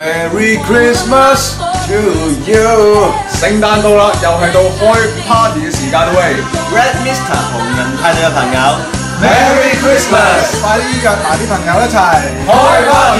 Merry Christmas to you！聖誕到啦，又係到開 party 嘅時間喂！Red Mister 紅人派對嘅朋友，Merry Christmas！快啲約埋啲朋友一齊開 party